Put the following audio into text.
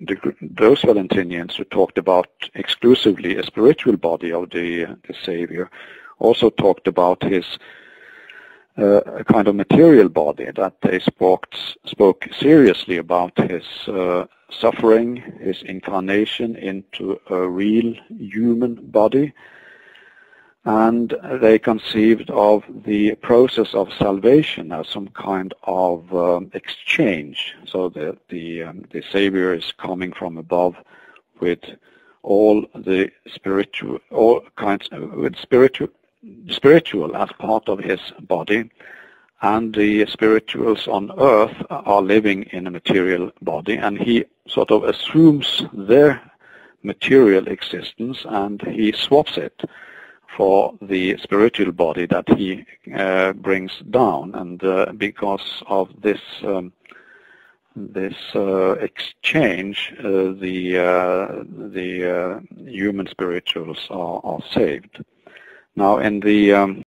the, those Valentinians who talked about exclusively a spiritual body of the, the Savior also talked about his uh, a kind of material body that they spoke spoke seriously about his uh, suffering, his incarnation into a real human body, and they conceived of the process of salvation as some kind of um, exchange. So the the, um, the Savior is coming from above with all the spiritual, all kinds of, with spiritual, spiritual as part of his body, and the spirituals on earth are living in a material body, and he sort of assumes their material existence and he swaps it for the spiritual body that he uh, brings down. And uh, because of this um, this uh, exchange, uh, the uh, the uh, human spirituals are, are saved. Now, in the um,